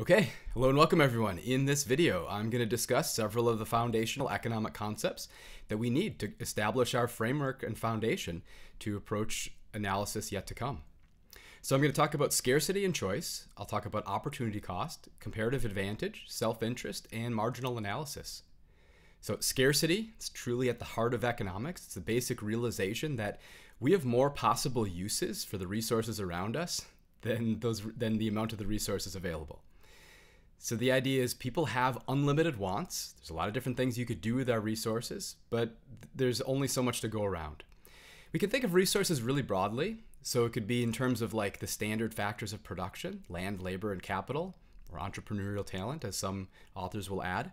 Okay, hello and welcome everyone. In this video, I'm going to discuss several of the foundational economic concepts that we need to establish our framework and foundation to approach analysis yet to come. So I'm going to talk about scarcity and choice. I'll talk about opportunity cost, comparative advantage, self-interest, and marginal analysis. So scarcity, it's truly at the heart of economics. It's the basic realization that we have more possible uses for the resources around us than those than the amount of the resources available. So the idea is people have unlimited wants. There's a lot of different things you could do with our resources, but there's only so much to go around. We can think of resources really broadly. So it could be in terms of like the standard factors of production, land, labor, and capital, or entrepreneurial talent, as some authors will add.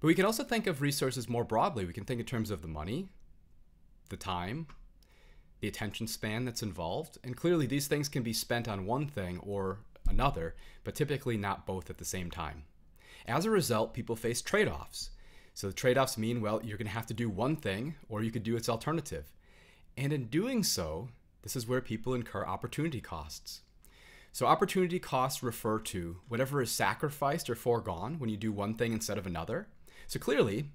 But we can also think of resources more broadly. We can think in terms of the money, the time, the attention span that's involved. And clearly, these things can be spent on one thing or another, but typically not both at the same time. As a result, people face trade offs. So the trade offs mean, well, you're going to have to do one thing, or you could do its alternative. And in doing so, this is where people incur opportunity costs. So, opportunity costs refer to whatever is sacrificed or foregone when you do one thing instead of another. So, clearly,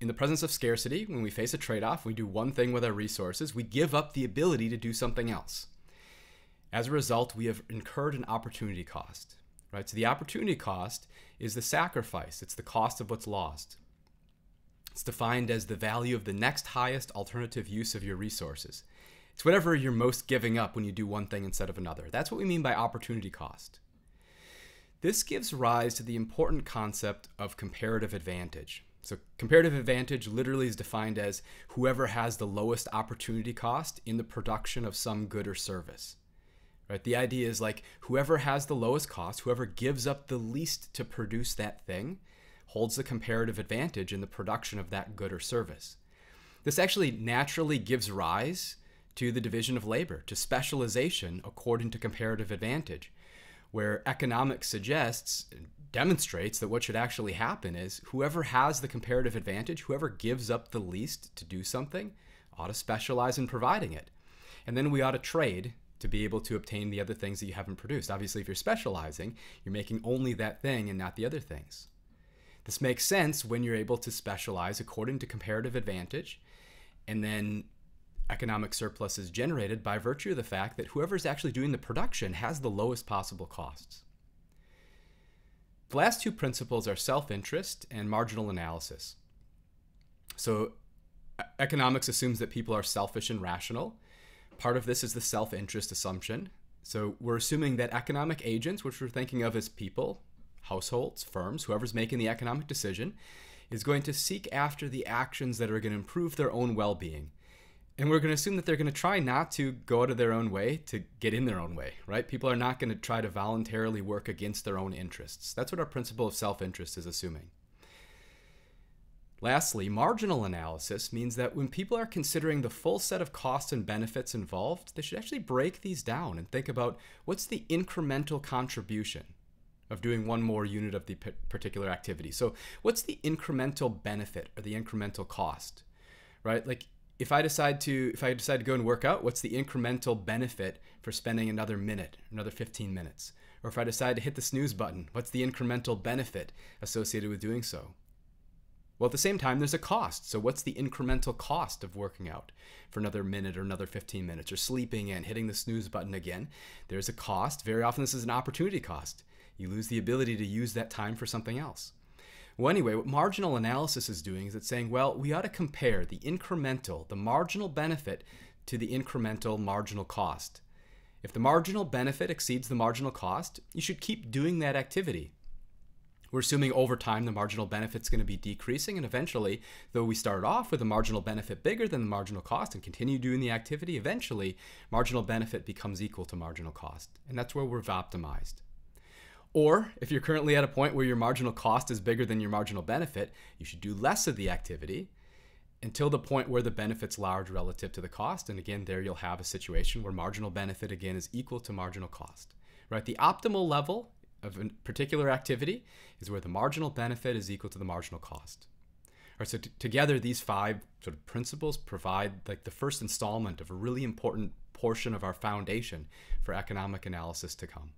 in the presence of scarcity, when we face a trade off, we do one thing with our resources, we give up the ability to do something else. As a result, we have incurred an opportunity cost, right? So the opportunity cost is the sacrifice, it's the cost of what's lost. It's defined as the value of the next highest alternative use of your resources. It's whatever you're most giving up when you do one thing instead of another. That's what we mean by opportunity cost. This gives rise to the important concept of comparative advantage. So, comparative advantage literally is defined as whoever has the lowest opportunity cost in the production of some good or service right? The idea is like whoever has the lowest cost whoever gives up the least to produce that thing holds the comparative advantage in the production of that good or service. This actually naturally gives rise to the division of labor to specialization according to comparative advantage where economics suggests demonstrates that what should actually happen is whoever has the comparative advantage whoever gives up the least to do something ought to specialize in providing it. And then we ought to trade to be able to obtain the other things that you haven't produced. Obviously, if you're specializing, you're making only that thing and not the other things. This makes sense when you're able to specialize according to comparative advantage, and then economic surplus is generated by virtue of the fact that whoever's actually doing the production has the lowest possible costs. The last two principles are self interest and marginal analysis. So, economics assumes that people are selfish and rational, Part of this is the self interest assumption. So we're assuming that economic agents, which we're thinking of as people, households, firms, whoever's making the economic decision, is going to seek after the actions that are going to improve their own well being. And we're going to assume that they're going to try not to go out of their own way to get in their own way, right? People are not going to try to voluntarily work against their own interests. That's what our principle of self interest is assuming. Lastly, marginal analysis means that when people are considering the full set of costs and benefits involved, they should actually break these down and think about what's the incremental contribution of doing one more unit of the particular activity. So, what's the incremental benefit or the incremental cost? Right? Like if I decide to if I decide to go and work out, what's the incremental benefit for spending another minute, another 15 minutes? Or if I decide to hit the snooze button, what's the incremental benefit associated with doing so? Well, at the same time, there's a cost. So, what's the incremental cost of working out for another minute or another 15 minutes or sleeping in, hitting the snooze button again? There's a cost. Very often, this is an opportunity cost. You lose the ability to use that time for something else. Well, anyway, what marginal analysis is doing is it's saying, well, we ought to compare the incremental, the marginal benefit to the incremental marginal cost. If the marginal benefit exceeds the marginal cost, you should keep doing that activity we're assuming over time the marginal benefit is going to be decreasing, and eventually, though we start off with a marginal benefit bigger than the marginal cost and continue doing the activity, eventually marginal benefit becomes equal to marginal cost. And that's where we've optimized. Or if you're currently at a point where your marginal cost is bigger than your marginal benefit, you should do less of the activity until the point where the benefit's large relative to the cost. And again, there you'll have a situation where marginal benefit again is equal to marginal cost. Right? The optimal level of a particular activity is where the marginal benefit is equal to the marginal cost. All right, so together, these five sort of principles provide like the first installment of a really important portion of our foundation for economic analysis to come.